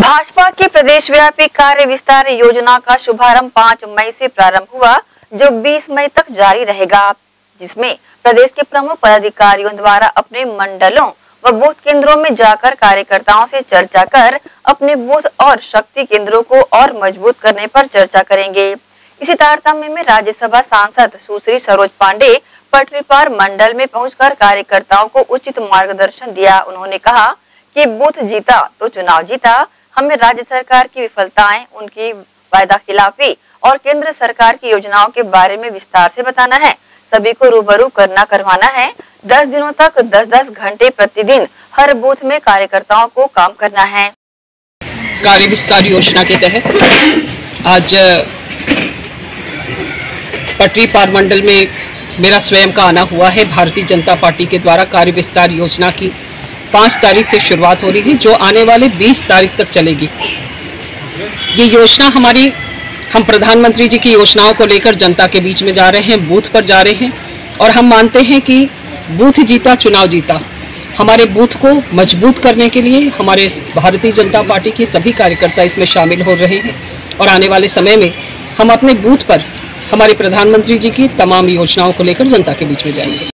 भाजपा की प्रदेश व्यापी कार्य विस्तार योजना का शुभारंभ 5 मई से प्रारंभ हुआ, जो 20 मई तक जारी रहेगा, जिसमें प्रदेश के प्रमुख पदाधिकारियों द्वारा अपने मंडलों व बूथ केंद्रों में जाकर कार्यकर्ताओं से चर्चा कर, अपने बूथ और शक्ति केंद्रों को और मज़बूत करने पर चर्चा करेंगे। इसी तारतम्य में राज्यसभा सांसद सुश्री सरोज पांडे पटरीपार मंडल में पहुंचकर कार्यकर्ताओं को उचित मार्गदर्शन दिया। उन्होंने कहा कि बूथ जीता तो चुनाव जीता हमें राज्य सरकार की विफलताएँ, उनकी वायदा खिलाफी और केंद्र सरकार की योजनाओं के बारे में विस्तार से बताना है। सभी को रूबरू करना, करवाना है। दस दिनों तक दस दस घंटे प्रतिदिन हर बूथ में कार्यकर्ताओं को काम करना है। कार्य विस्तार योजना के तहत आज पटरी पार मंडल में मेरा स्वयं का आना हुआ है। भारतीय जनता पार्टी के द्वारा कार्य विस्तार योजना की पाँच तारीख से शुरुआत हो रही है, जो आने वाले बीस तारीख तक चलेगी। ये योजना हमारी, हम प्रधानमंत्री जी की योजनाओं को लेकर जनता के बीच में जा रहे हैं, बूथ पर जा रहे हैं, और हम मानते हैं कि बूथ जीता, चुनाव जीता। हमारे बूथ को मज़बूत करने के लिए हमारे भारतीय जनता पार्टी के सभी कार्यकर्ता इसमें शामिल हो रहे हैं, और आने वाले समय में हम अपने बूथ पर हमारे प्रधानमंत्री जी की तमाम योजनाओं को लेकर जनता के बीच में जाएँगे।